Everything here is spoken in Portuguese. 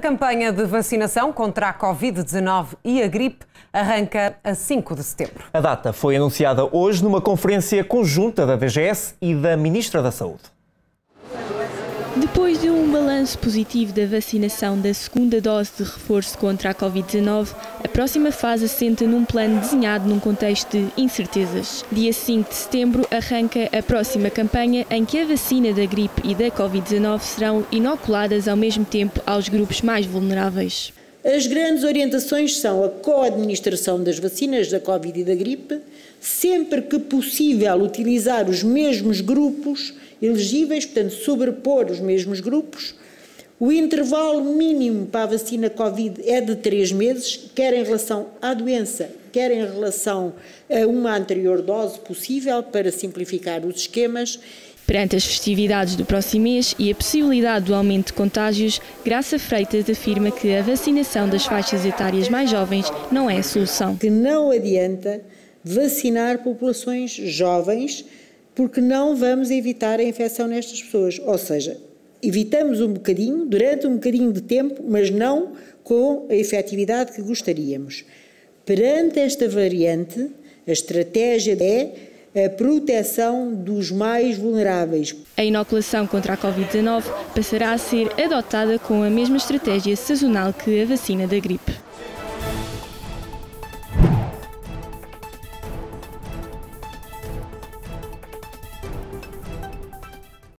A campanha de vacinação contra a Covid-19 e a gripe arranca a 5 de setembro. A data foi anunciada hoje numa conferência conjunta da DGS e da Ministra da Saúde. Depois de um balanço positivo da vacinação da segunda dose de reforço contra a Covid-19, a próxima fase assenta num plano desenhado num contexto de incertezas. Dia 5 de setembro arranca a próxima campanha em que a vacina da gripe e da Covid-19 serão inoculadas ao mesmo tempo aos grupos mais vulneráveis. As grandes orientações são a co-administração das vacinas da Covid e da gripe, sempre que possível utilizar os mesmos grupos elegíveis, portanto, sobrepor os mesmos grupos. O intervalo mínimo para a vacina Covid é de três meses, quer em relação à doença, quer em relação a uma anterior dose possível, para simplificar os esquemas. Perante as festividades do próximo mês e a possibilidade do aumento de contágios, Graça Freitas afirma que a vacinação das faixas etárias mais jovens não é a solução. Que não adianta vacinar populações jovens, porque não vamos evitar a infecção nestas pessoas. Ou seja, evitamos um bocadinho, durante um bocadinho de tempo, mas não com a efetividade que gostaríamos. Perante esta variante, a estratégia é a proteção dos mais vulneráveis. A inoculação contra a Covid-19 passará a ser adotada com a mesma estratégia sazonal que a vacina da gripe.